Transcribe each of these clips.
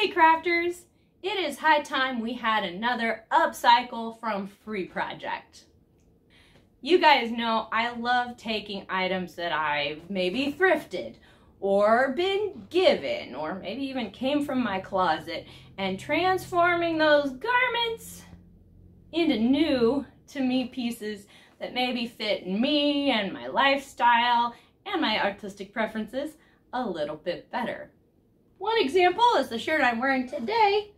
Hey crafters, it is high time we had another upcycle from Free Project. You guys know I love taking items that I've maybe thrifted or been given or maybe even came from my closet and transforming those garments into new to me pieces that maybe fit me and my lifestyle and my artistic preferences a little bit better. One example is the shirt I'm wearing today.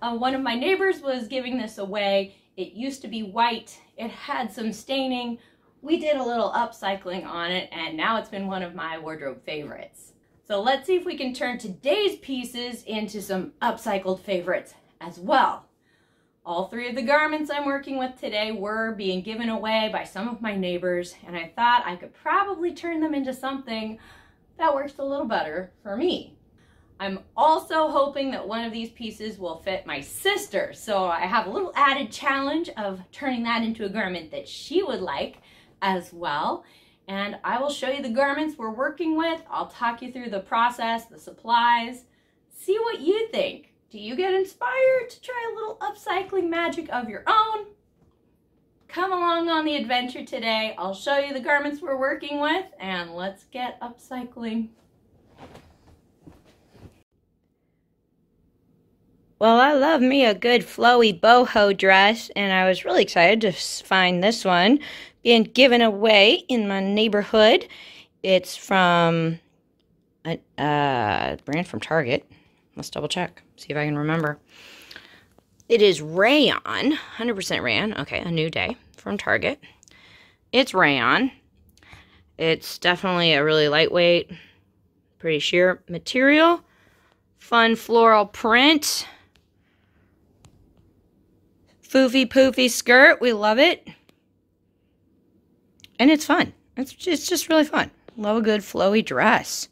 Uh, one of my neighbors was giving this away. It used to be white. It had some staining. We did a little upcycling on it and now it's been one of my wardrobe favorites. So let's see if we can turn today's pieces into some upcycled favorites as well. All three of the garments I'm working with today were being given away by some of my neighbors and I thought I could probably turn them into something that works a little better for me. I'm also hoping that one of these pieces will fit my sister. So I have a little added challenge of turning that into a garment that she would like as well. And I will show you the garments we're working with. I'll talk you through the process, the supplies, see what you think. Do you get inspired to try a little upcycling magic of your own? Come along on the adventure today. I'll show you the garments we're working with and let's get upcycling. Well, I love me a good flowy boho dress, and I was really excited to find this one being given away in my neighborhood. It's from a uh, brand from Target. Let's double check, see if I can remember. It is rayon, 100% rayon. Okay, a new day from Target. It's rayon. It's definitely a really lightweight, pretty sheer material. Fun floral print. Foofy poofy skirt. We love it. And it's fun. It's just, it's just really fun. Love a good flowy dress.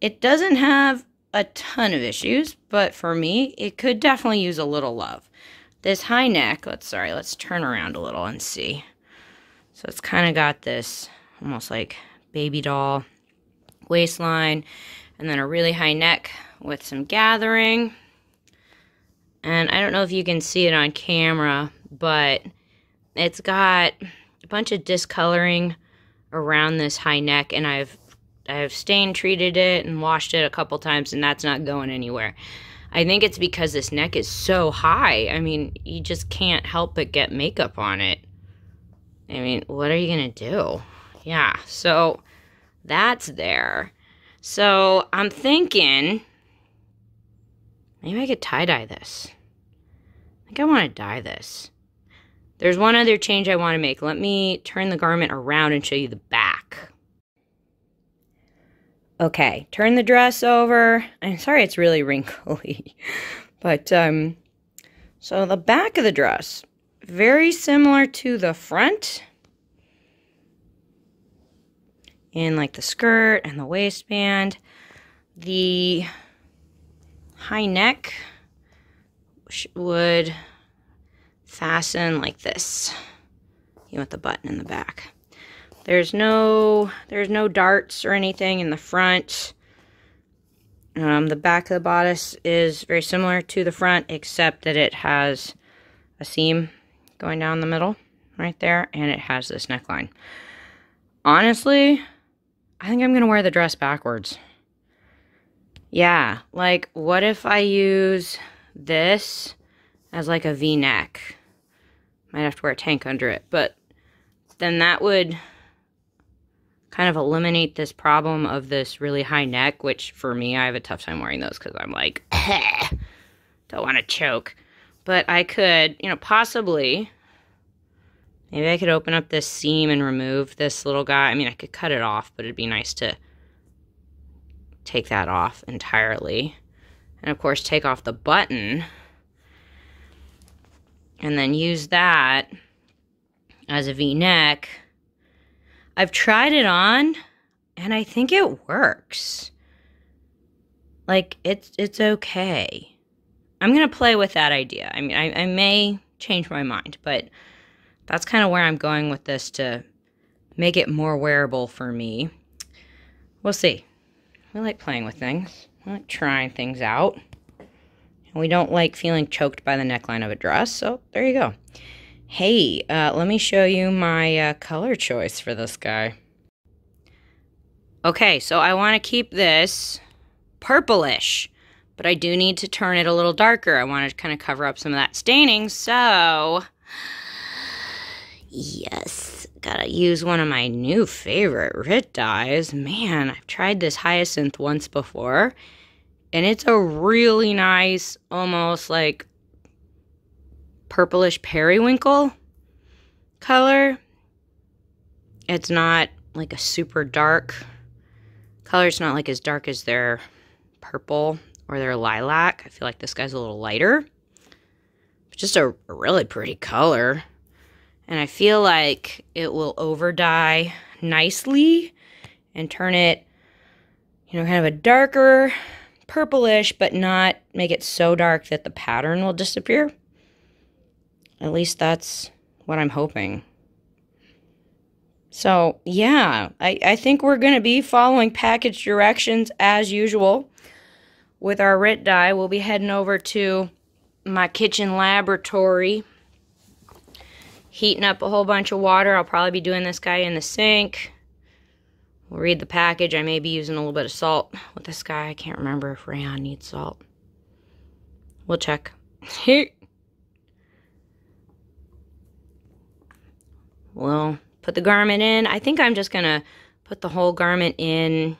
It doesn't have a ton of issues, but for me, it could definitely use a little love. This high neck, let's sorry, let's turn around a little and see. So it's kind of got this almost like baby doll waistline and then a really high neck with some gathering. And I don't know if you can see it on camera, but it's got a bunch of discoloring around this high neck and I've I've stain treated it and washed it a couple times and that's not going anywhere. I think it's because this neck is so high. I mean, you just can't help but get makeup on it. I mean, what are you going to do? Yeah, so that's there. So I'm thinking maybe I could tie dye this. I think I want to dye this. There's one other change I want to make. Let me turn the garment around and show you the back. Okay, turn the dress over. I'm sorry it's really wrinkly. but, um, so the back of the dress, very similar to the front. In like the skirt and the waistband. The high neck would fasten like this. You want the button in the back. There's no there's no darts or anything in the front. Um, the back of the bodice is very similar to the front, except that it has a seam going down the middle right there, and it has this neckline. Honestly, I think I'm going to wear the dress backwards. Yeah, like, what if I use this as like a v-neck? Might have to wear a tank under it, but then that would kind of eliminate this problem of this really high neck, which for me, I have a tough time wearing those because I'm like, don't want to choke. But I could, you know, possibly, maybe I could open up this seam and remove this little guy. I mean, I could cut it off, but it'd be nice to take that off entirely. And of course, take off the button and then use that as a v-neck I've tried it on and I think it works. Like it's it's okay. I'm gonna play with that idea. I mean, I, I may change my mind, but that's kind of where I'm going with this to make it more wearable for me. We'll see. I like playing with things. I like trying things out. And we don't like feeling choked by the neckline of a dress, so there you go. Hey, uh, let me show you my uh, color choice for this guy. Okay, so I want to keep this purplish, but I do need to turn it a little darker. I want to kind of cover up some of that staining, so... Yes, gotta use one of my new favorite RIT dyes. Man, I've tried this hyacinth once before, and it's a really nice, almost like purplish periwinkle color. It's not like a super dark color. It's not like as dark as their purple or their lilac. I feel like this guy's a little lighter. Just a really pretty color. And I feel like it will over dye nicely and turn it, you know, kind of a darker purplish, but not make it so dark that the pattern will disappear. At least that's what I'm hoping. So, yeah, I, I think we're going to be following package directions as usual. With our RIT dye, we'll be heading over to my kitchen laboratory, heating up a whole bunch of water. I'll probably be doing this guy in the sink. We'll read the package. I may be using a little bit of salt with this guy. I can't remember if rayon needs salt. We'll check. we'll put the garment in. I think I'm just going to put the whole garment in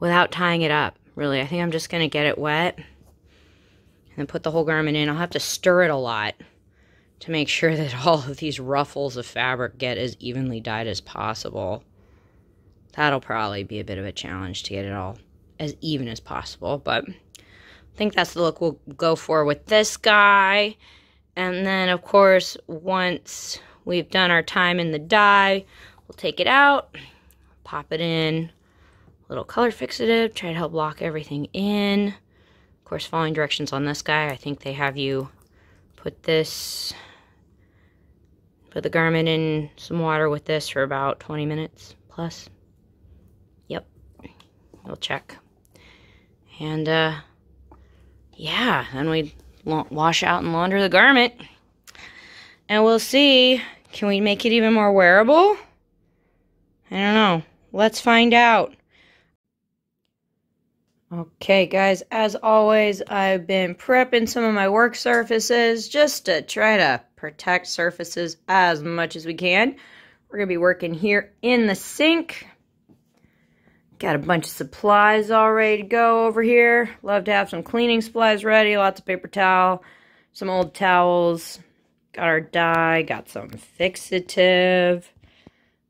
without tying it up, really. I think I'm just going to get it wet and put the whole garment in. I'll have to stir it a lot to make sure that all of these ruffles of fabric get as evenly dyed as possible. That'll probably be a bit of a challenge to get it all as even as possible, but I think that's the look we'll go for with this guy. And then, of course, once we've done our time in the dye, we'll take it out, pop it in, little color fixative, try to help lock everything in. Of course, following directions on this guy, I think they have you put this, put the garment in some water with this for about 20 minutes plus. Yep, we'll check. And, uh, yeah, then we wash out and launder the garment. And we'll see, can we make it even more wearable? I don't know. Let's find out. Okay, guys, as always, I've been prepping some of my work surfaces just to try to protect surfaces as much as we can. We're going to be working here in the sink. Got a bunch of supplies all ready to go over here. Love to have some cleaning supplies ready. Lots of paper towel, some old towels. Got our dye, got some fixative.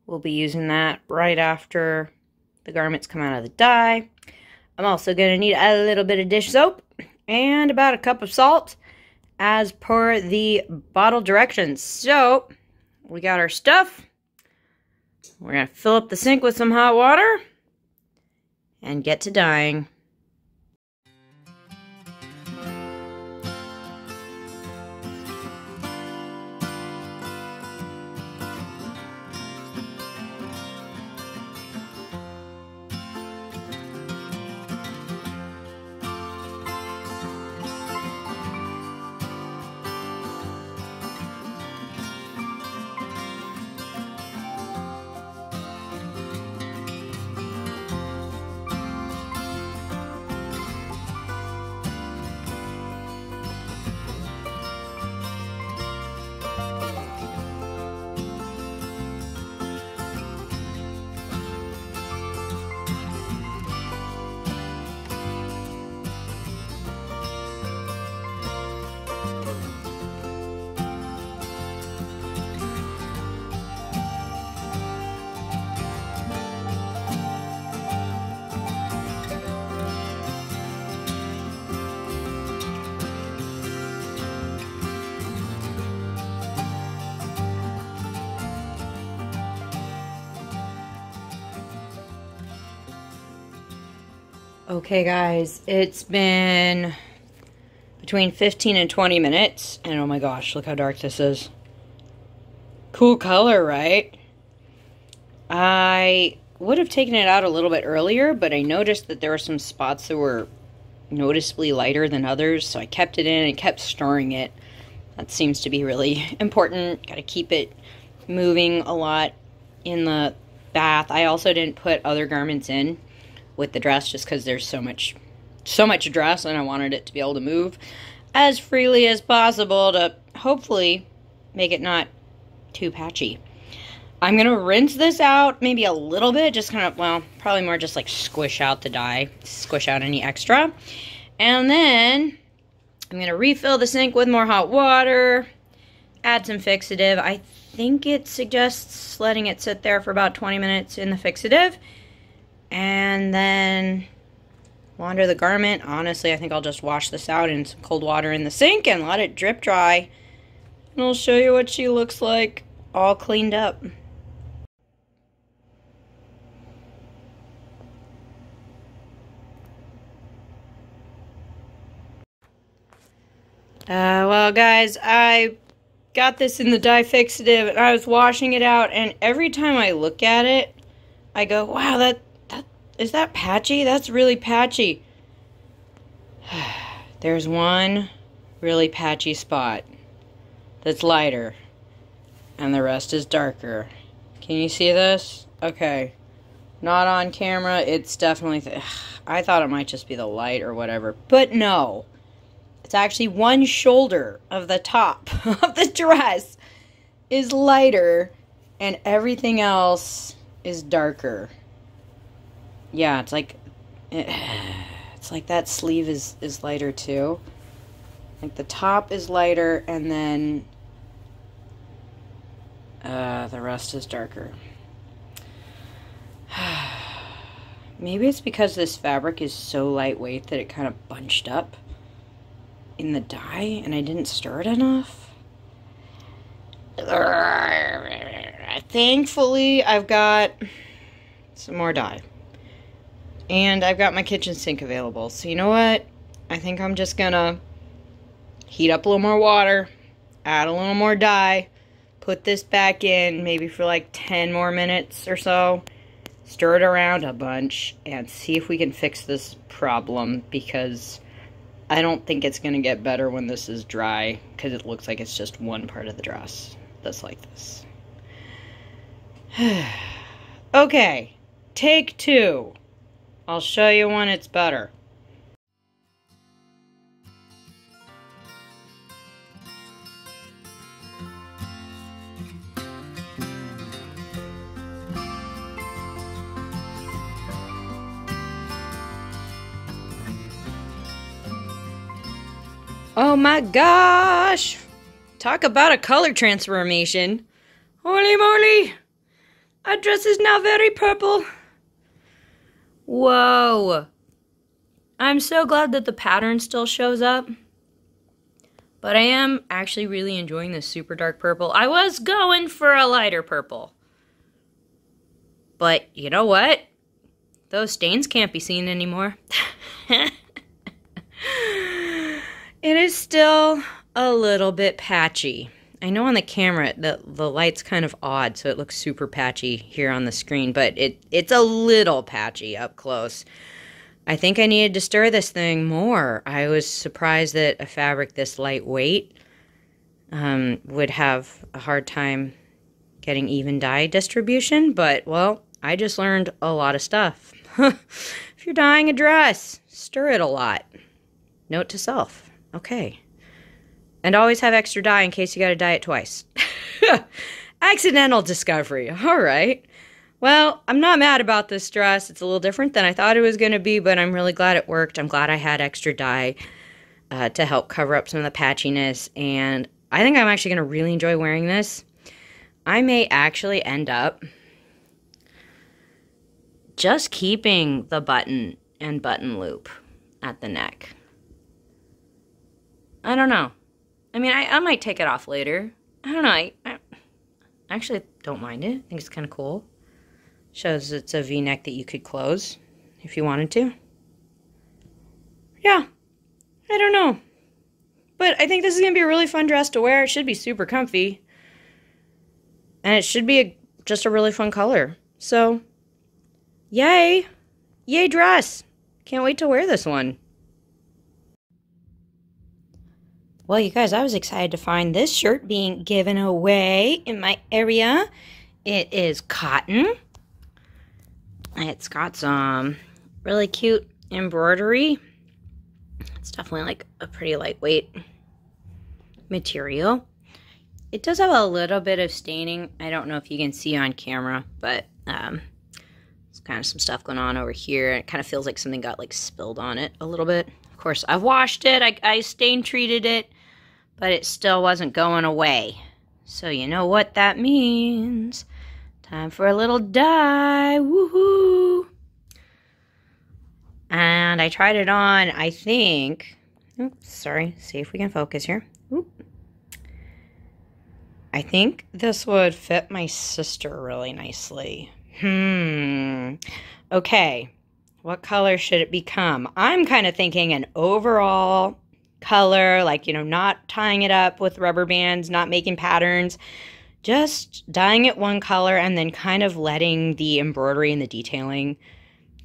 We'll be using that right after the garments come out of the dye. I'm also going to need a little bit of dish soap and about a cup of salt as per the bottle directions. So, we got our stuff. We're going to fill up the sink with some hot water and get to dyeing. Okay, guys, it's been between 15 and 20 minutes, and oh my gosh, look how dark this is. Cool color, right? I would have taken it out a little bit earlier, but I noticed that there were some spots that were noticeably lighter than others, so I kept it in and kept stirring it. That seems to be really important. Got to keep it moving a lot in the bath. I also didn't put other garments in with the dress just because there's so much so much dress and I wanted it to be able to move as freely as possible to hopefully make it not too patchy. I'm going to rinse this out maybe a little bit, just kind of, well, probably more just like squish out the dye, squish out any extra. And then I'm going to refill the sink with more hot water, add some fixative. I think it suggests letting it sit there for about 20 minutes in the fixative. And then launder the garment. Honestly, I think I'll just wash this out in some cold water in the sink and let it drip dry. And I'll show you what she looks like all cleaned up. Uh, well, guys, I got this in the dye fixative, and I was washing it out, and every time I look at it, I go, wow, that, that is that patchy? That's really patchy. There's one really patchy spot that's lighter, and the rest is darker. Can you see this? Okay. Not on camera. It's definitely... Th I thought it might just be the light or whatever. But no. It's actually one shoulder of the top of the dress is lighter and everything else is darker. Yeah, it's like it's like that sleeve is is lighter too. Like the top is lighter and then uh, the rest is darker. Maybe it's because this fabric is so lightweight that it kind of bunched up in the dye and I didn't stir it enough. Thankfully, I've got some more dye. And I've got my kitchen sink available. So you know what? I think I'm just gonna heat up a little more water, add a little more dye, put this back in maybe for like 10 more minutes or so, stir it around a bunch, and see if we can fix this problem because I don't think it's to get better when this is dry because it looks like it's just one part of the dress that's like this. okay, take two. I'll show you when it's better. Oh my gosh! Talk about a color transformation. Holy moly! Our dress is now very purple. Whoa! I'm so glad that the pattern still shows up. But I am actually really enjoying this super dark purple. I was going for a lighter purple. But you know what? Those stains can't be seen anymore. It is still a little bit patchy. I know on the camera the the light's kind of odd, so it looks super patchy here on the screen, but it it's a little patchy up close. I think I needed to stir this thing more. I was surprised that a fabric this lightweight um, would have a hard time getting even dye distribution, but well, I just learned a lot of stuff. if you're dyeing a dress, stir it a lot. Note to self. Okay. And always have extra dye in case you got to dye it twice. Accidental discovery. All right. Well, I'm not mad about this dress. It's a little different than I thought it was going to be, but I'm really glad it worked. I'm glad I had extra dye uh, to help cover up some of the patchiness. And I think I'm actually going to really enjoy wearing this. I may actually end up just keeping the button and button loop at the neck. I don't know. I mean, I, I might take it off later. I don't know. I, I actually don't mind it. I think it's kind of cool. Shows it's a v-neck that you could close if you wanted to. Yeah. I don't know. But I think this is going to be a really fun dress to wear. It should be super comfy. And it should be a, just a really fun color. So, Yay! Yay dress! Can't wait to wear this one. Well, you guys, I was excited to find this shirt being given away in my area. It is cotton. It's got some really cute embroidery. It's definitely like a pretty lightweight material. It does have a little bit of staining. I don't know if you can see on camera, but um, there's kind of some stuff going on over here. It kind of feels like something got like spilled on it a little bit. Of course, I've washed it. I, I stain treated it but it still wasn't going away. So you know what that means. Time for a little dye. Woohoo! And I tried it on, I think. Oops, sorry. See if we can focus here. Oop. I think this would fit my sister really nicely. Hmm. Okay. What color should it become? I'm kind of thinking an overall color, like, you know, not tying it up with rubber bands, not making patterns, just dyeing it one color and then kind of letting the embroidery and the detailing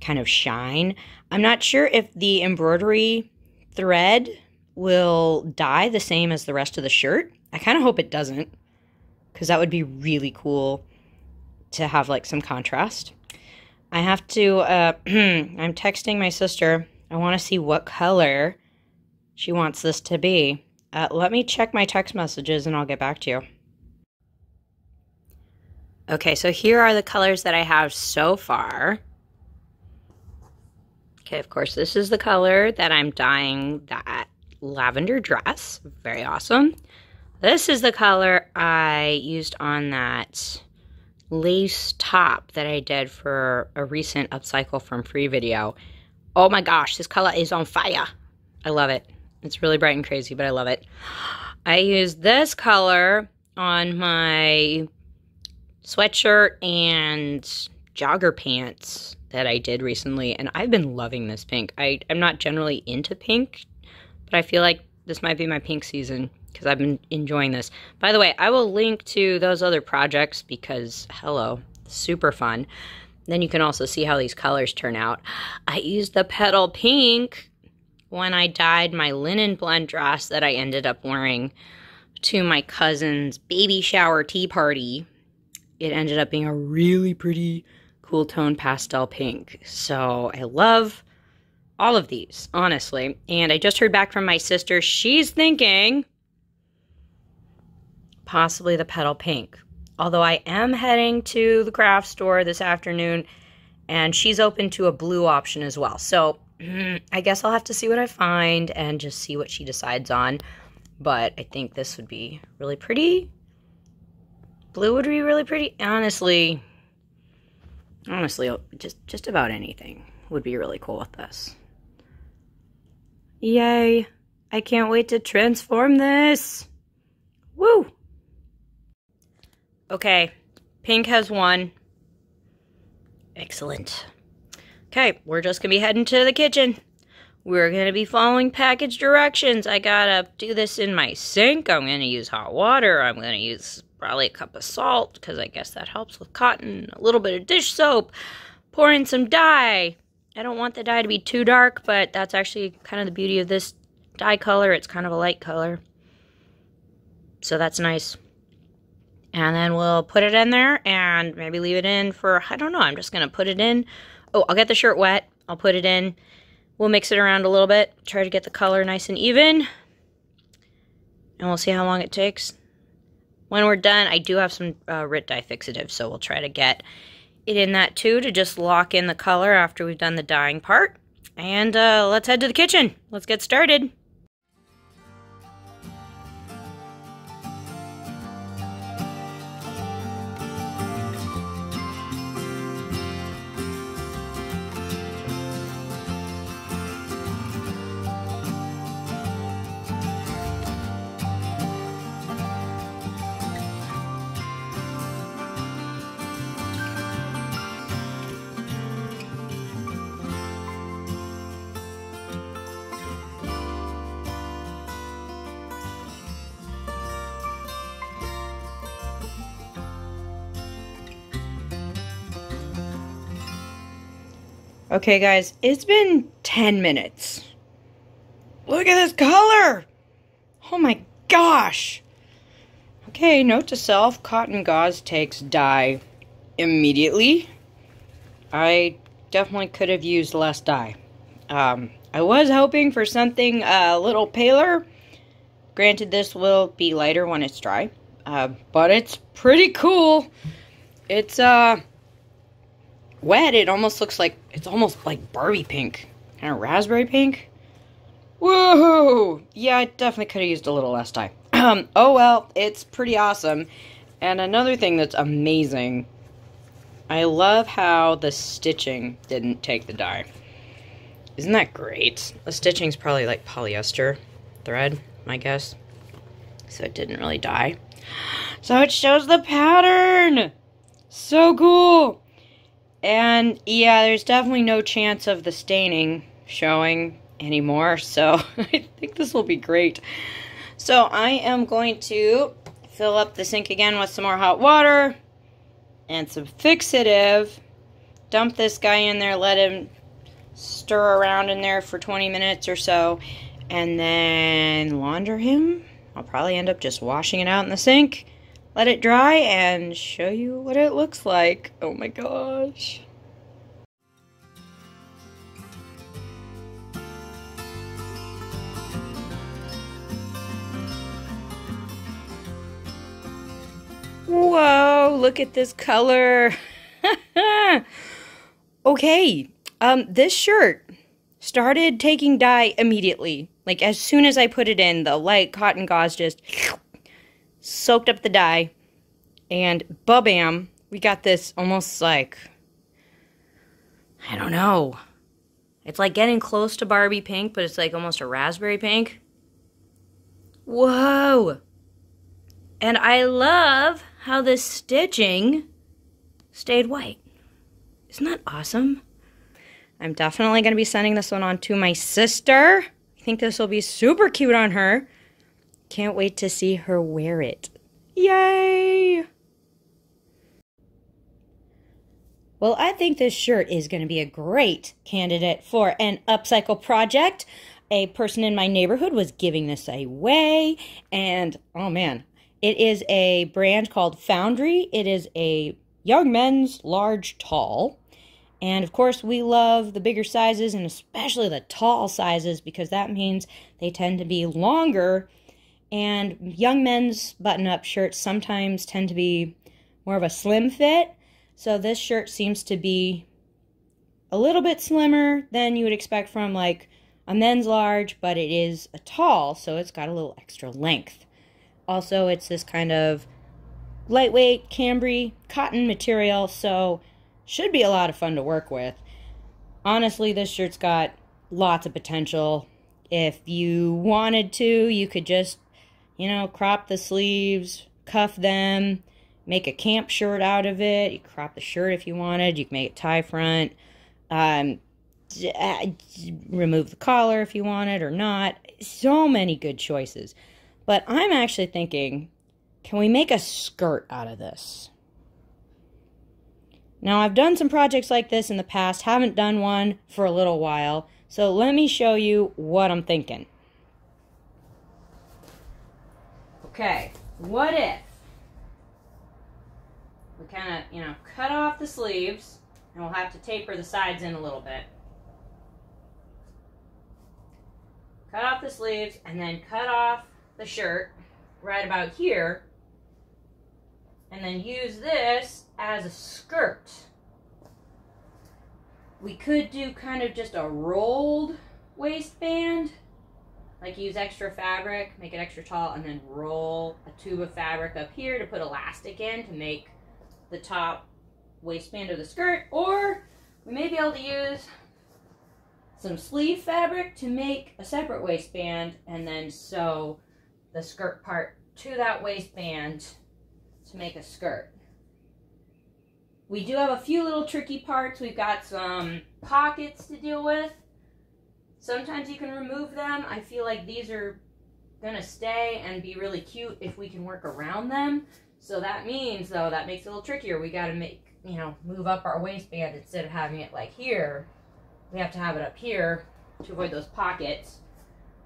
kind of shine. I'm not sure if the embroidery thread will dye the same as the rest of the shirt. I kind of hope it doesn't because that would be really cool to have like some contrast. I have to, uh, I'm texting my sister. I want to see what color she wants this to be. Uh, let me check my text messages and I'll get back to you. Okay, so here are the colors that I have so far. Okay, of course, this is the color that I'm dyeing that lavender dress. Very awesome. This is the color I used on that lace top that I did for a recent upcycle from free video. Oh my gosh, this color is on fire. I love it. It's really bright and crazy, but I love it. I used this color on my sweatshirt and jogger pants that I did recently, and I've been loving this pink. I, I'm not generally into pink, but I feel like this might be my pink season because I've been enjoying this. By the way, I will link to those other projects because, hello, super fun. Then you can also see how these colors turn out. I used the petal pink when I dyed my linen blend dress that I ended up wearing to my cousin's baby shower tea party. It ended up being a really pretty cool tone pastel pink. So I love all of these, honestly. And I just heard back from my sister. She's thinking possibly the petal pink. Although I am heading to the craft store this afternoon and she's open to a blue option as well. So Mm-hmm. I guess I'll have to see what I find and just see what she decides on. But I think this would be really pretty. Blue would be really pretty. Honestly, honestly, just just about anything would be really cool with this. Yay! I can't wait to transform this. Woo! Okay, pink has won. Excellent. Okay, we're just gonna be heading to the kitchen. We're gonna be following package directions. I gotta do this in my sink. I'm gonna use hot water. I'm gonna use probably a cup of salt because I guess that helps with cotton. A little bit of dish soap. Pour in some dye. I don't want the dye to be too dark, but that's actually kind of the beauty of this dye color. It's kind of a light color. So that's nice. And then we'll put it in there and maybe leave it in for, I don't know, I'm just going to put it in Oh, I'll get the shirt wet. I'll put it in. We'll mix it around a little bit. Try to get the color nice and even. And we'll see how long it takes. When we're done, I do have some uh, RIT dye fixative, so we'll try to get it in that too to just lock in the color after we've done the dyeing part. And uh, let's head to the kitchen. Let's get started. Okay, guys, it's been 10 minutes. Look at this color! Oh my gosh! Okay, note to self cotton gauze takes dye immediately. I definitely could have used less dye. Um, I was hoping for something a little paler. Granted, this will be lighter when it's dry, uh, but it's pretty cool. It's uh wet. It almost looks like it's almost like Barbie pink, kind of raspberry pink. Whoa! Yeah, I definitely could have used a little less dye. Um, oh well, it's pretty awesome. And another thing that's amazing, I love how the stitching didn't take the dye. Isn't that great? The stitching's probably like polyester thread, my guess. So it didn't really dye. So it shows the pattern! So cool! And yeah, there's definitely no chance of the staining showing anymore, so I think this will be great. So I am going to fill up the sink again with some more hot water and some fixative. Dump this guy in there, let him stir around in there for 20 minutes or so, and then launder him. I'll probably end up just washing it out in the sink, let it dry, and show you what it looks like. Oh my gosh. Whoa, look at this color. okay, um, this shirt started taking dye immediately. Like, as soon as I put it in, the light cotton gauze just soaked up the dye. And babam, we got this almost like, I don't know. It's like getting close to Barbie pink, but it's like almost a raspberry pink. Whoa! And I love how the stitching stayed white. Isn't that awesome? I'm definitely going to be sending this one on to my sister. I think this will be super cute on her. Can't wait to see her wear it. Yay! Well, I think this shirt is going to be a great candidate for an upcycle project. A person in my neighborhood was giving this away, and oh man, it is a brand called Foundry. It is a young men's large tall. And of course, we love the bigger sizes and especially the tall sizes because that means they tend to be longer. And young men's button up shirts sometimes tend to be more of a slim fit. So this shirt seems to be a little bit slimmer than you would expect from like a men's large, but it is a tall, so it's got a little extra length. Also, it's this kind of lightweight cambry cotton material, so should be a lot of fun to work with. Honestly, this shirt's got lots of potential. If you wanted to, you could just, you know, crop the sleeves, cuff them, make a camp shirt out of it. You crop the shirt if you wanted. You can make it tie front. Um, uh, remove the collar if you wanted or not. So many good choices. But I'm actually thinking, can we make a skirt out of this? Now, I've done some projects like this in the past, haven't done one for a little while, so let me show you what I'm thinking. Okay, what if we kind of, you know, cut off the sleeves, and we'll have to taper the sides in a little bit. Cut off the sleeves, and then cut off the shirt right about here and then use this as a skirt. We could do kind of just a rolled waistband, like use extra fabric, make it extra tall, and then roll a tube of fabric up here to put elastic in to make the top waistband of the skirt, or we may be able to use some sleeve fabric to make a separate waistband and then sew the skirt part to that waistband to make a skirt. We do have a few little tricky parts. We've got some pockets to deal with. Sometimes you can remove them. I feel like these are to stay and be really cute if we can work around them. So that means, though, that makes it a little trickier. We got to make, you know, move up our waistband instead of having it like here. we have to have it up here to avoid those pockets.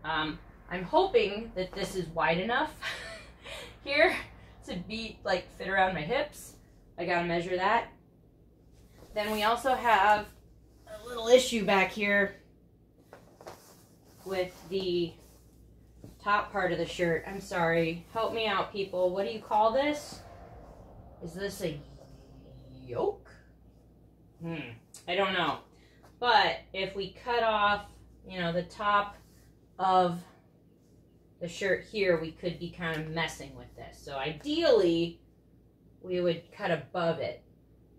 Um, I'm hoping that this is wide enough here to be like fit around my hips. I gotta measure that. Then we also have a little issue back here with the top part of the shirt. I'm sorry. Help me out, people. What do you call this? Is this a yoke? Hmm. I don't know. But if we cut off, you know, the top of the shirt here, we could be kind of messing with this. So ideally, we would cut above it.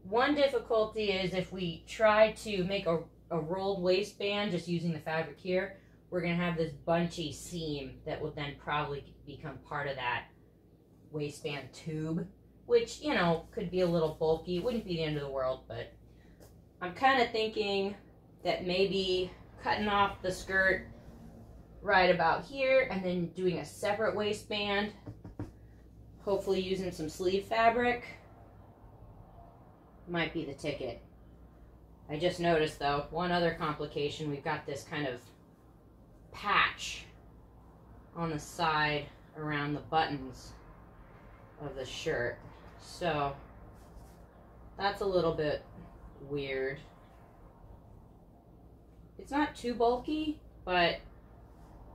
One difficulty is if we try to make a, a rolled waistband just using the fabric here, we're going to have this bunchy seam that will then probably become part of that waistband tube, which, you know, could be a little bulky. Wouldn't be the end of the world, but I'm kind of thinking that maybe cutting off the skirt right about here and then doing a separate waistband, hopefully using some sleeve fabric, might be the ticket. I just noticed though, one other complication, we've got this kind of patch on the side around the buttons of the shirt. So that's a little bit weird. It's not too bulky, but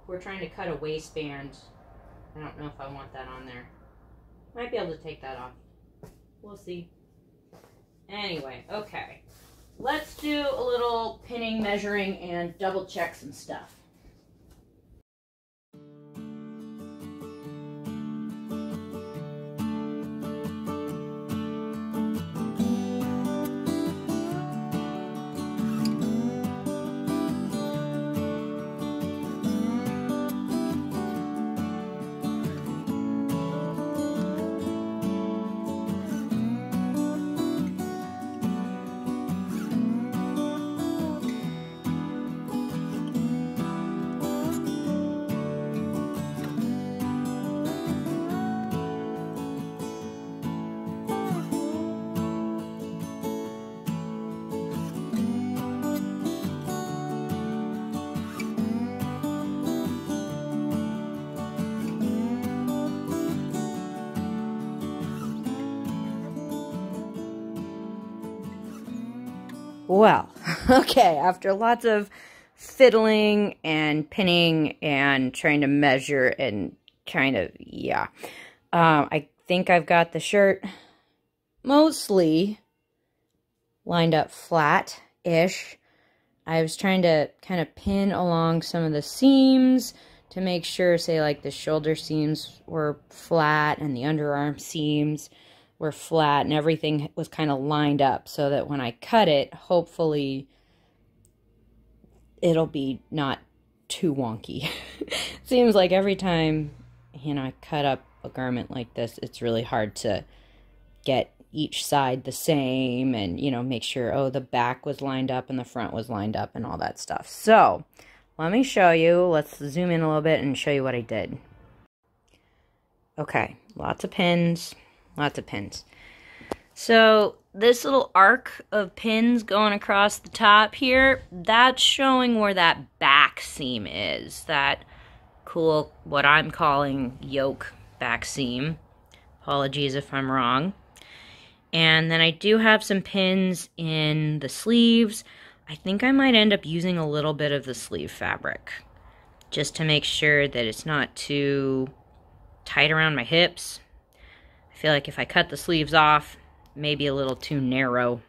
we're trying to cut a waistband. I don't know if I want that on there. Might be able to take that off. We'll see. Anyway, okay. Let's do a little pinning, measuring, and double check some stuff. Okay, after lots of fiddling and pinning and trying to measure and kind of, yeah. Um, I think I've got the shirt mostly lined up flat-ish. I was trying to kind of pin along some of the seams to make sure, say, like the shoulder seams were flat and the underarm seams were flat and everything was kind of lined up so that when I cut it, hopefully it'll be not too wonky. Seems like every time, you know, I cut up a garment like this, it's really hard to get each side the same and, you know, make sure, oh, the back was lined up and the front was lined up and all that stuff. So, let me show you. Let's zoom in a little bit and show you what I did. Okay, lots of pins lots of pins. So this little arc of pins going across the top here, that's showing where that back seam is. That cool, what I'm calling yoke back seam. Apologies if I'm wrong. And then I do have some pins in the sleeves. I think I might end up using a little bit of the sleeve fabric just to make sure that it's not too tight around my hips I feel like if I cut the sleeves off, maybe a little too narrow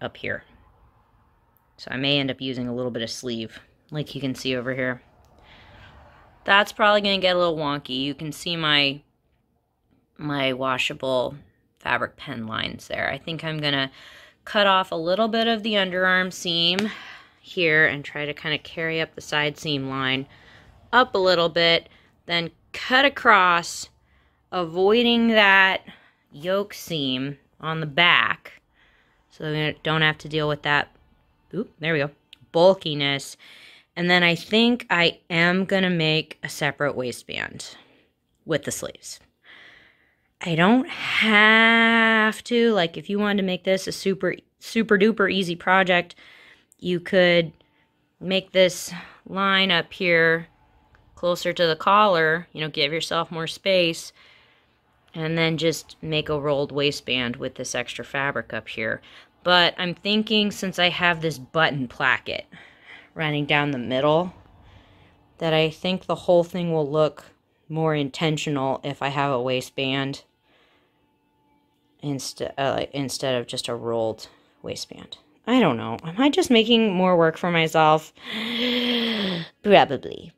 up here. So I may end up using a little bit of sleeve, like you can see over here. That's probably going to get a little wonky. You can see my my washable fabric pen lines there. I think I'm going to cut off a little bit of the underarm seam here and try to kind of carry up the side seam line up a little bit, then cut across avoiding that yoke seam on the back. So we don't have to deal with that oop there we go bulkiness. And then I think I am gonna make a separate waistband with the sleeves. I don't have to like if you wanted to make this a super super duper easy project you could make this line up here closer to the collar, you know, give yourself more space, and then just make a rolled waistband with this extra fabric up here. But I'm thinking since I have this button placket running down the middle, that I think the whole thing will look more intentional if I have a waistband instead uh, instead of just a rolled waistband. I don't know. Am I just making more work for myself? Probably.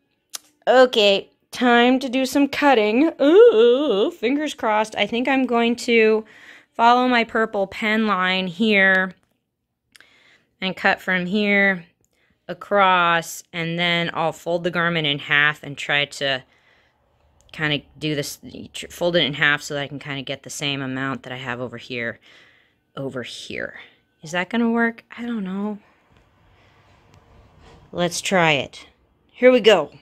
Okay, time to do some cutting. Ooh, fingers crossed. I think I'm going to follow my purple pen line here and cut from here across and then I'll fold the garment in half and try to kind of do this fold it in half so that I can kind of get the same amount that I have over here over here. Is that going to work? I don't know. Let's try it. Here we go.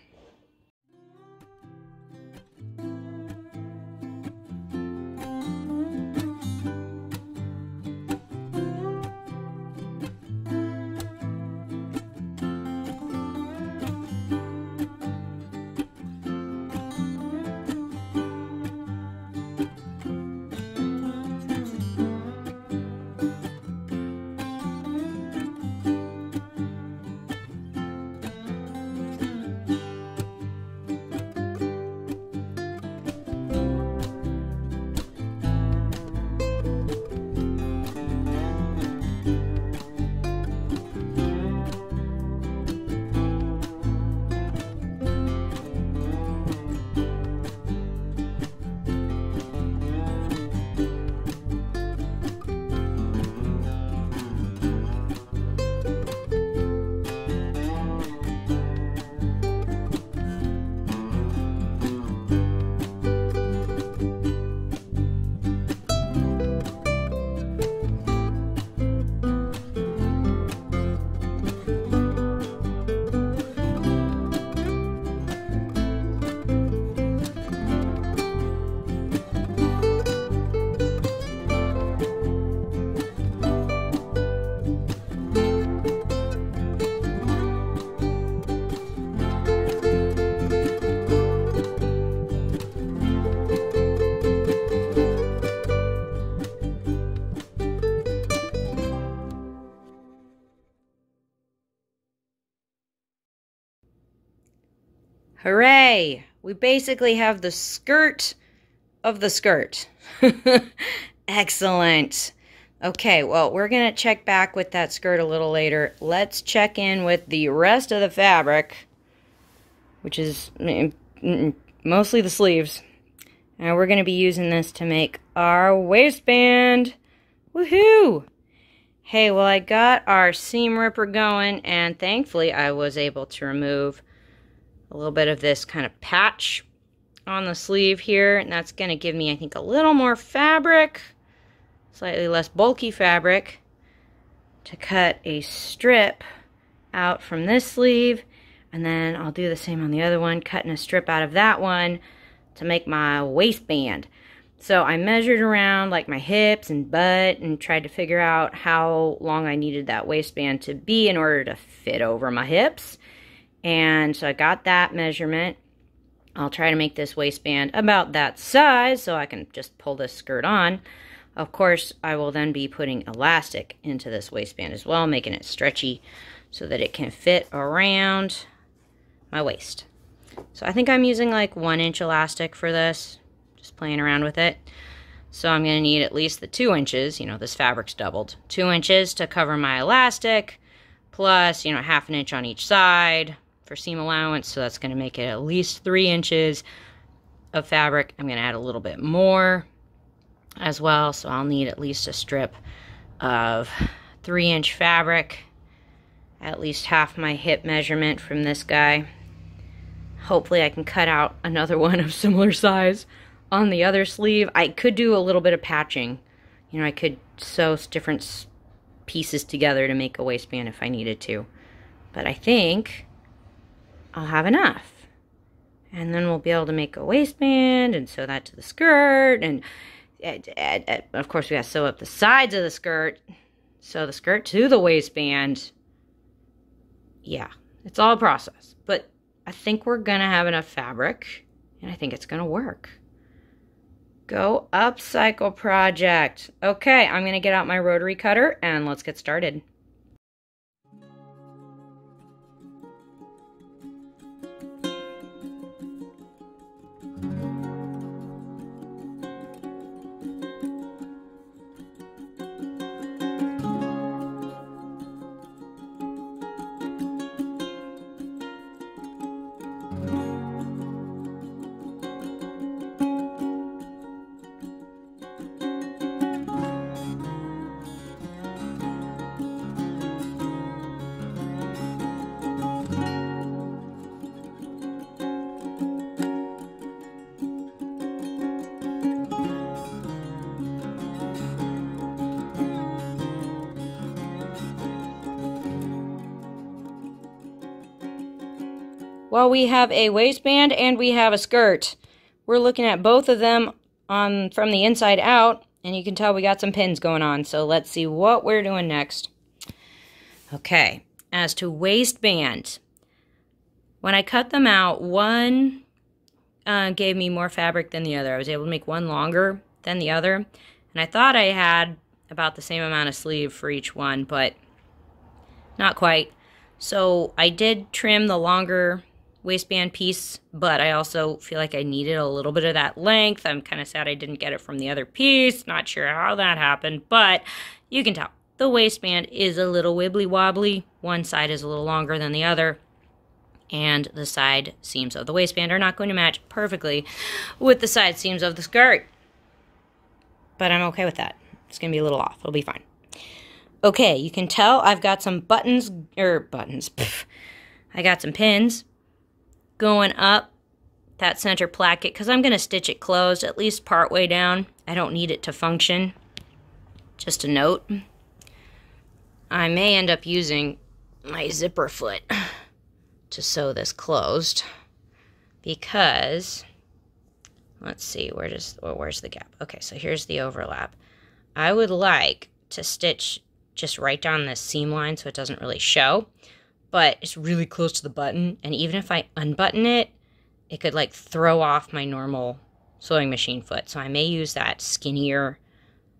Hooray! We basically have the skirt of the skirt. Excellent. Okay, well, we're going to check back with that skirt a little later. Let's check in with the rest of the fabric, which is mm, mm, mostly the sleeves. And we're going to be using this to make our waistband. Woohoo! Hey, well, I got our seam ripper going, and thankfully I was able to remove a little bit of this kind of patch on the sleeve here. And that's going to give me, I think, a little more fabric, slightly less bulky fabric, to cut a strip out from this sleeve. And then I'll do the same on the other one, cutting a strip out of that one to make my waistband. So I measured around like my hips and butt and tried to figure out how long I needed that waistband to be in order to fit over my hips. And so I got that measurement. I'll try to make this waistband about that size so I can just pull this skirt on. Of course, I will then be putting elastic into this waistband as well, making it stretchy so that it can fit around my waist. So I think I'm using like one inch elastic for this, just playing around with it. So I'm going to need at least the two inches, you know, this fabric's doubled, two inches to cover my elastic, plus, you know, half an inch on each side, for seam allowance, so that's going to make it at least three inches of fabric. I'm going to add a little bit more as well, so I'll need at least a strip of three inch fabric, at least half my hip measurement from this guy. Hopefully I can cut out another one of similar size on the other sleeve. I could do a little bit of patching. You know, I could sew different pieces together to make a waistband if I needed to. But I think I'll have enough. And then we'll be able to make a waistband and sew that to the skirt. And add, add, of course, we got to sew up the sides of the skirt. Sew the skirt to the waistband. yeah, it's all a process. But I think we're going to have enough fabric and I think it's going to work. Go upcycle project. Okay, I'm going to get out my rotary cutter and let's get started. Well, we have a waistband and we have a skirt. We're looking at both of them on from the inside out, and you can tell we got some pins going on. So let's see what we're doing next. Okay, as to waistband, when I cut them out, one uh, gave me more fabric than the other. I was able to make one longer than the other, and I thought I had about the same amount of sleeve for each one, but not quite. So I did trim the longer waistband piece, but I also feel like I needed a little bit of that length. I'm kind of sad I didn't get it from the other piece. Not sure how that happened, but you can tell. The waistband is a little wibbly wobbly. One side is a little longer than the other. And the side seams of the waistband are not going to match perfectly with the side seams of the skirt. But I'm okay with that. It's going to be a little off. It'll be fine. Okay, you can tell I've got some buttons, or er, buttons. Pff, I got some pins going up that center placket because I'm going to stitch it closed at least part way down. I don't need it to function. Just a note. I may end up using my zipper foot to sew this closed because let's see where does well, where's the gap okay so here's the overlap I would like to stitch just right down this seam line so it doesn't really show but it's really close to the button. And even if I unbutton it, it could like throw off my normal sewing machine foot. So I may use that skinnier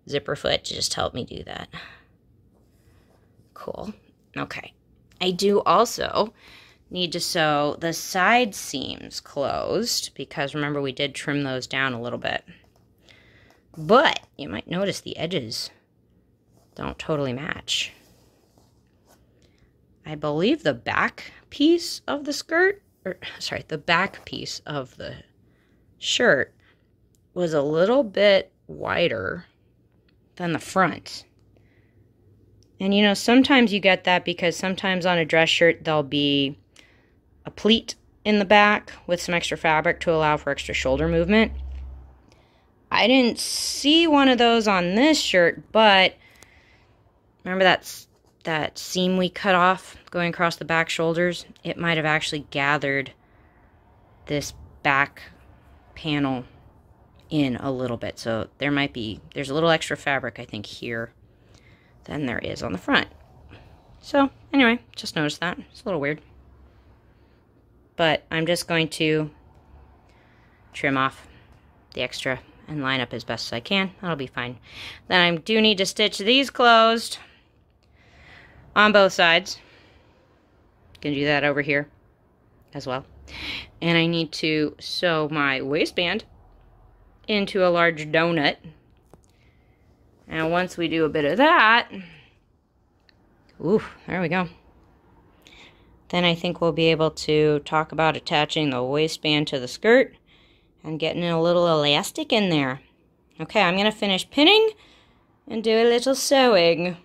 zipper foot to just help me do that. Cool. Okay. I do also need to sew the side seams closed because remember we did trim those down a little bit. But you might notice the edges don't totally match. I believe the back piece of the skirt, or sorry, the back piece of the shirt was a little bit wider than the front. And you know, sometimes you get that because sometimes on a dress shirt there'll be a pleat in the back with some extra fabric to allow for extra shoulder movement. I didn't see one of those on this shirt, but remember that's that seam we cut off going across the back shoulders, it might have actually gathered this back panel in a little bit. So there might be, there's a little extra fabric, I think, here than there is on the front. So anyway, just noticed that. It's a little weird. But I'm just going to trim off the extra and line up as best as I can. That'll be fine. Then I do need to stitch these closed on both sides. Can do that over here as well. And I need to sew my waistband into a large donut. And once we do a bit of that, ooh, there we go. Then I think we'll be able to talk about attaching the waistband to the skirt and getting a little elastic in there. Okay, I'm going to finish pinning and do a little sewing.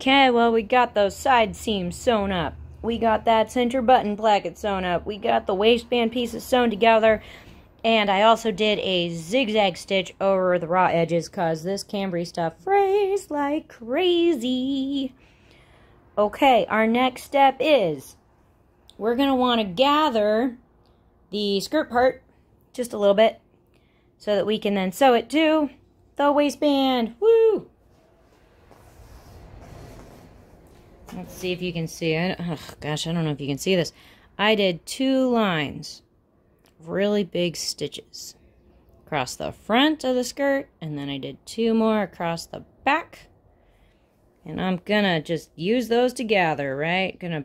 Okay, well, we got those side seams sewn up. We got that center button placket sewn up. We got the waistband pieces sewn together. And I also did a zigzag stitch over the raw edges because this cambric stuff frays like crazy. Okay, our next step is we're going to want to gather the skirt part just a little bit so that we can then sew it to the waistband. Woo! Let's see if you can see it. Oh, gosh, I don't know if you can see this. I did two lines really big stitches across the front of the skirt and then I did two more across the back and I'm gonna just use those together right gonna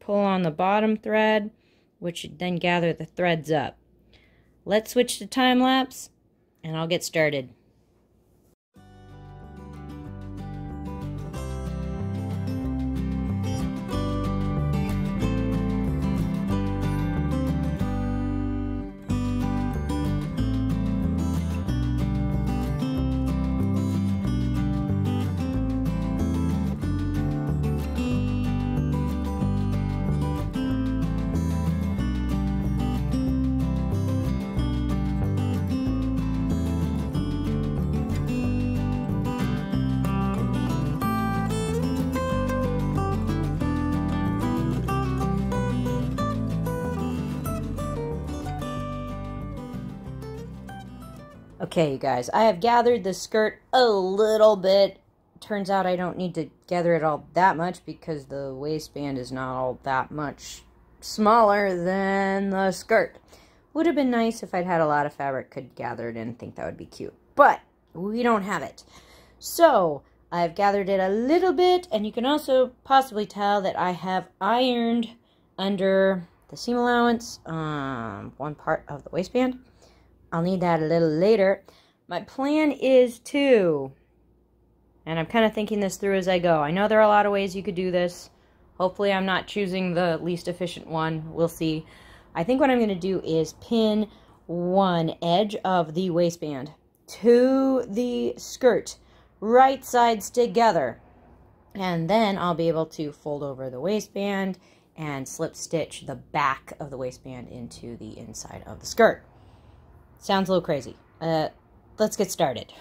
pull on the bottom thread which should then gather the threads up let's switch to time lapse and I'll get started Okay, you guys, I have gathered the skirt a little bit. Turns out I don't need to gather it all that much because the waistband is not all that much smaller than the skirt. Would have been nice if I'd had a lot of fabric could gather it and think that would be cute. But we don't have it. So I've gathered it a little bit and you can also possibly tell that I have ironed under the seam allowance, um, one part of the waistband. I'll need that a little later. My plan is to, and I'm kind of thinking this through as I go. I know there are a lot of ways you could do this. Hopefully I'm not choosing the least efficient one. We'll see. I think what I'm going to do is pin one edge of the waistband to the skirt, right sides together. And then I'll be able to fold over the waistband and slip stitch the back of the waistband into the inside of the skirt. Sounds a little crazy. Uh, let's get started.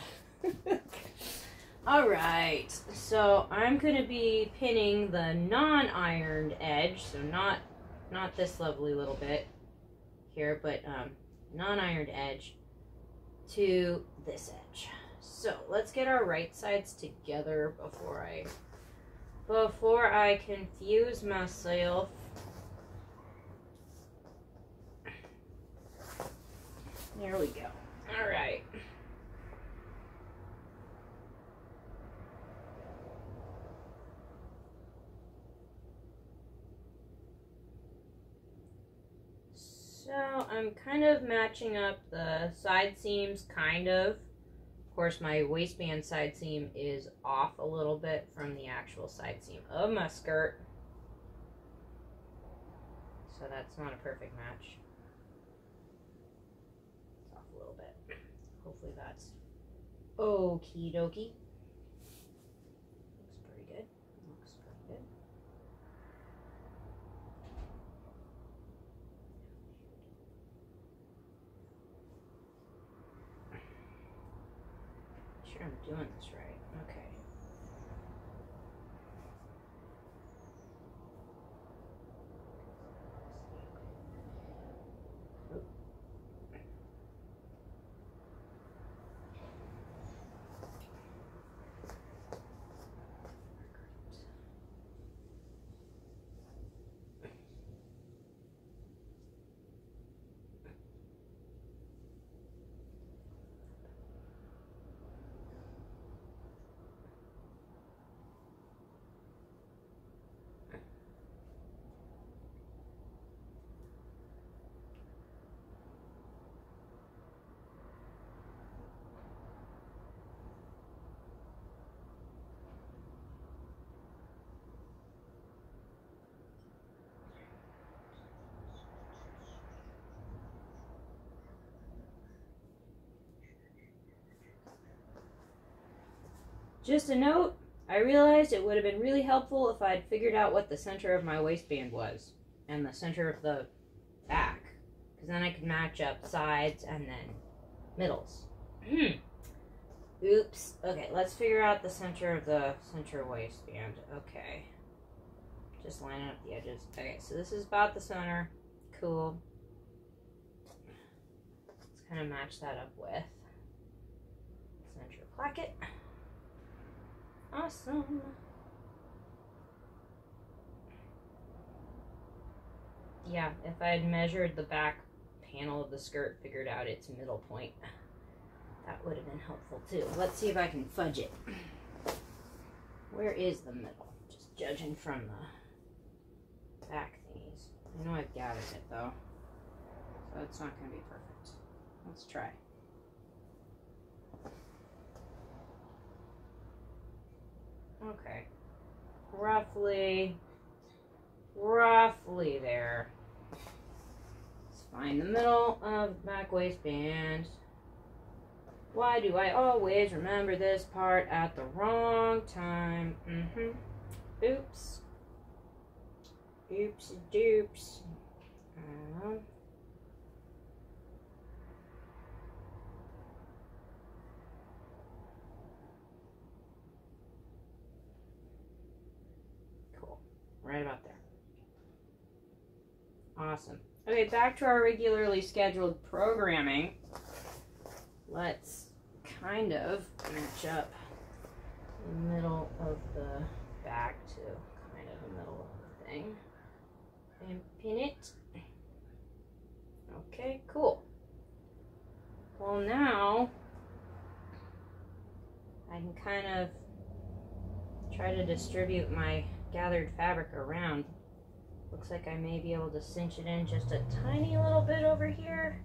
All right, so I'm going to be pinning the non-ironed edge, so not not this lovely little bit here, but um, non-ironed edge to this edge. So let's get our right sides together before I before I confuse myself There we go. All right. So I'm kind of matching up the side seams, kind of. Of course, my waistband side seam is off a little bit from the actual side seam of my skirt. So that's not a perfect match. Hopefully that's okie dokie. Looks pretty good. Looks pretty good. Sure I'm doing this right. Okay. Just a note, I realized it would have been really helpful if I'd figured out what the center of my waistband was and the center of the back. Because then I could match up sides and then middles. Hmm. Oops. Okay, let's figure out the center of the center waistband. Okay. Just lining up the edges. Okay, so this is about the center. Cool. Let's kind of match that up with center placket. Awesome. Yeah, if I had measured the back panel of the skirt, figured out its middle point, that would have been helpful too. Let's see if I can fudge it. Where is the middle? Just judging from the back thingies. I know I've gathered it though, so it's not going to be perfect. Let's try. Okay. Roughly, roughly there. Let's find the middle of back waistband. Why do I always remember this part at the wrong time? Mm-hmm. Oops. Oops doops. Um, cool. Right about there. Awesome. Okay, back to our regularly scheduled programming. Let's kind of match up the middle of the back to kind of the middle of the thing and pin it. Okay, cool. Well, now I can kind of try to distribute my gathered fabric around. Looks like I may be able to cinch it in just a tiny little bit over here.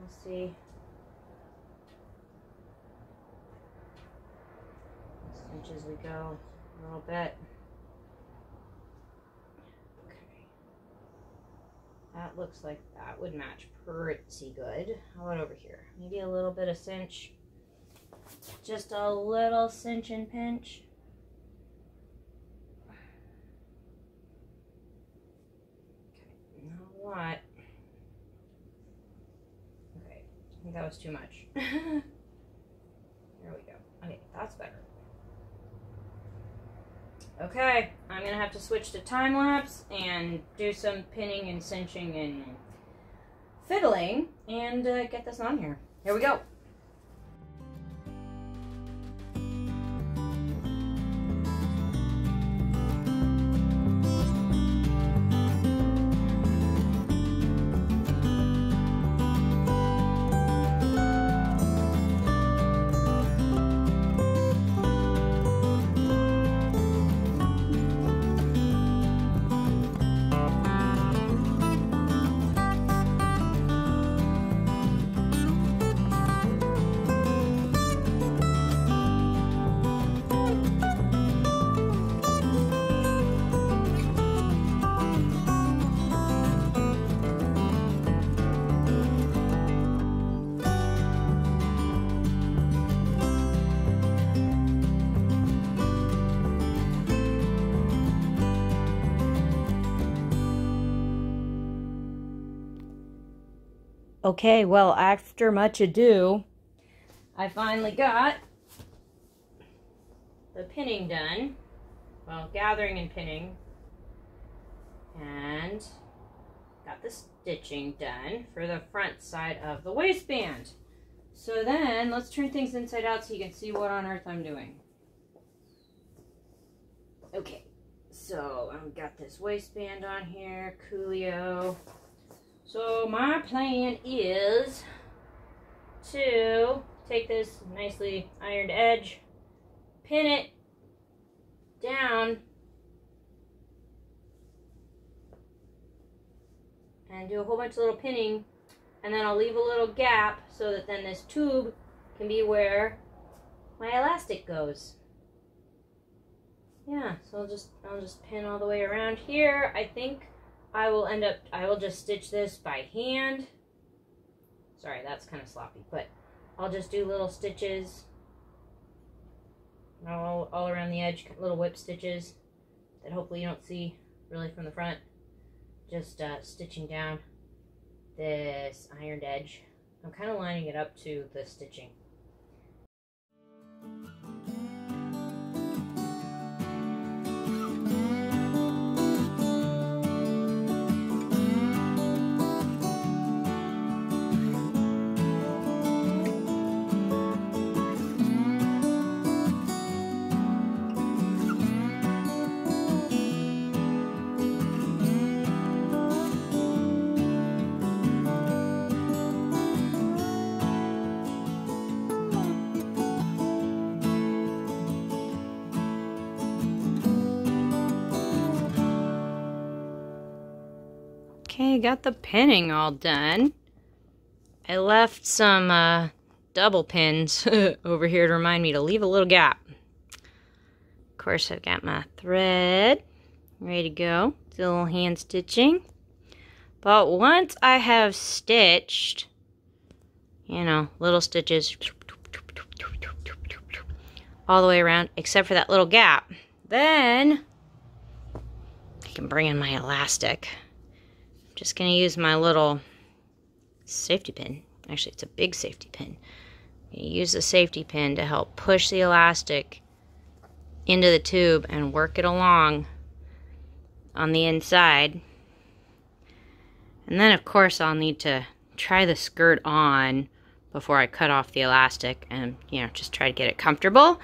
Let's see. Cinch as we go a little bit. Okay. That looks like that would match pretty good. How about over here? Maybe a little bit of cinch. Just a little cinch and pinch. Okay, not a lot. Okay, I think that was too much. there we go. Okay, that's better. Okay, I'm gonna have to switch to time lapse and do some pinning and cinching and fiddling and uh, get this on here. Here we go. Okay, well, after much ado, I finally got the pinning done. Well, gathering and pinning. And got the stitching done for the front side of the waistband. So then, let's turn things inside out so you can see what on earth I'm doing. Okay, so I've got this waistband on here, Coolio. So my plan is to take this nicely ironed edge, pin it down, and do a whole bunch of little pinning, and then I'll leave a little gap so that then this tube can be where my elastic goes. Yeah, so I'll just I'll just pin all the way around here. I think I will end up, I will just stitch this by hand. Sorry, that's kind of sloppy, but I'll just do little stitches all, all around the edge, little whip stitches that hopefully you don't see really from the front. Just uh, stitching down this ironed edge. I'm kind of lining it up to the stitching. Got the pinning all done. I left some uh, double pins over here to remind me to leave a little gap. Of course, I've got my thread ready to go. Do a little hand stitching. But once I have stitched, you know, little stitches all the way around, except for that little gap, then I can bring in my elastic just going to use my little safety pin. Actually, it's a big safety pin. Use the safety pin to help push the elastic into the tube and work it along on the inside. And then, of course, I'll need to try the skirt on before I cut off the elastic and, you know, just try to get it comfortable.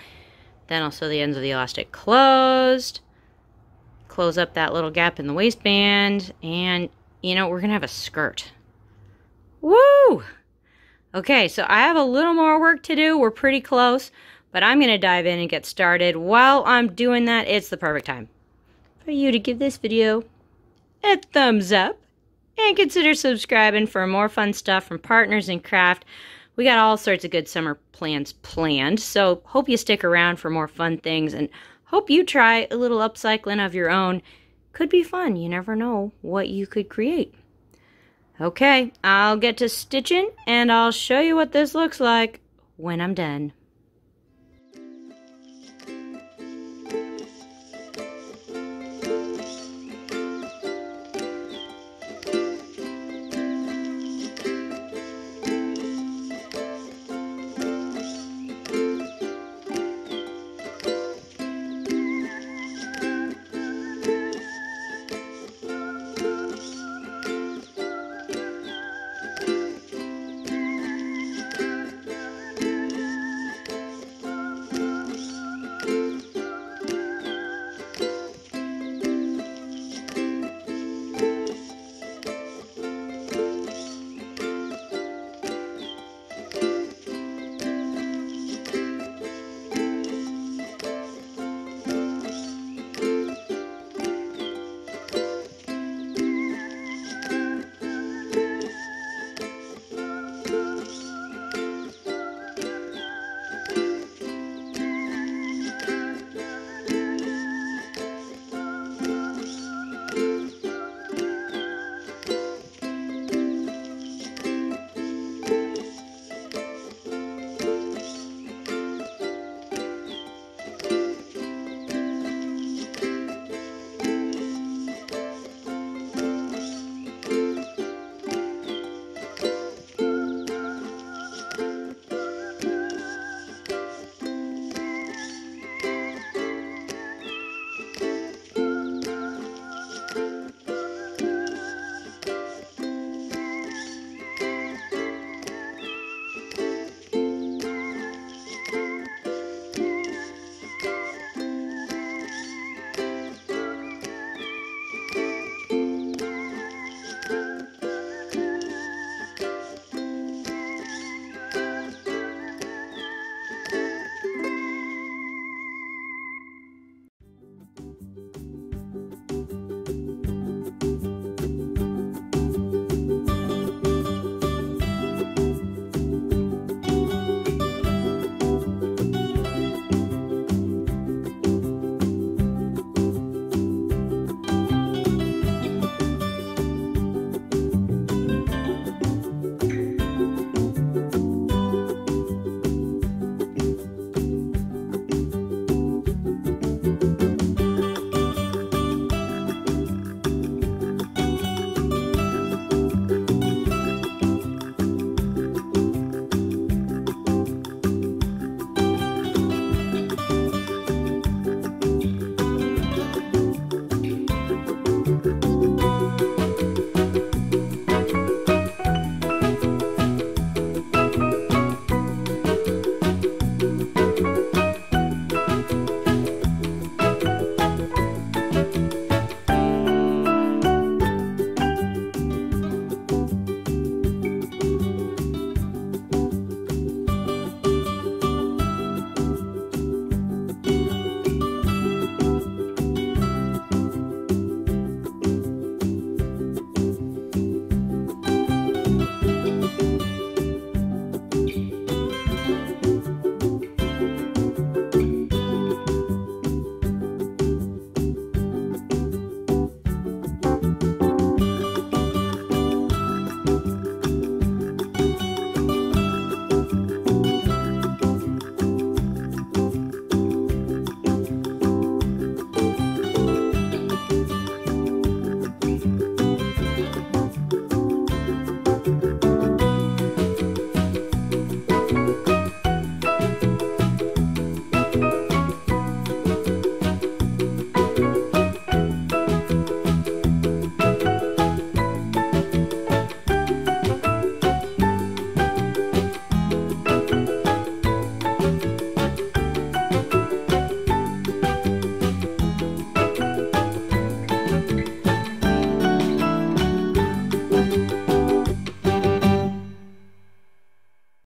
Then I'll sew the ends of the elastic closed, close up that little gap in the waistband, and you know, we're going to have a skirt. Woo! Okay, so I have a little more work to do. We're pretty close, but I'm going to dive in and get started. While I'm doing that, it's the perfect time for you to give this video a thumbs up and consider subscribing for more fun stuff from Partners in Craft. We got all sorts of good summer plans planned, so hope you stick around for more fun things and hope you try a little upcycling of your own could be fun. You never know what you could create. Okay, I'll get to stitching and I'll show you what this looks like when I'm done.